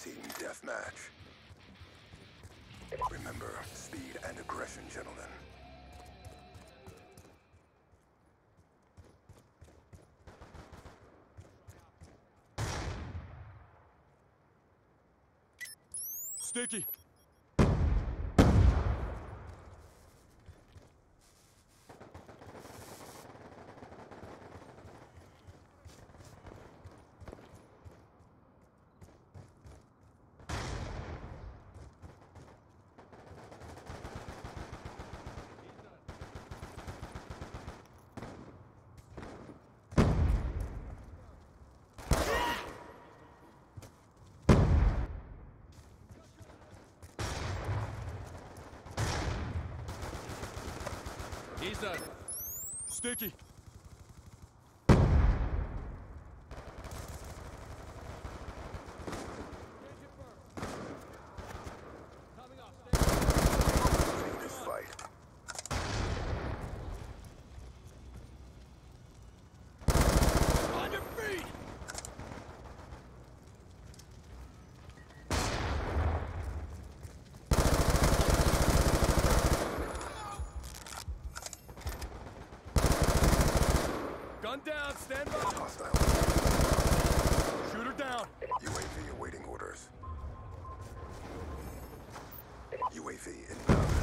Team deathmatch. Remember, speed and aggression, gentlemen. Sticky. He's done. Sticky. Down, stand by. Hostile. Shoot her down. UAV awaiting orders. UAV inbound.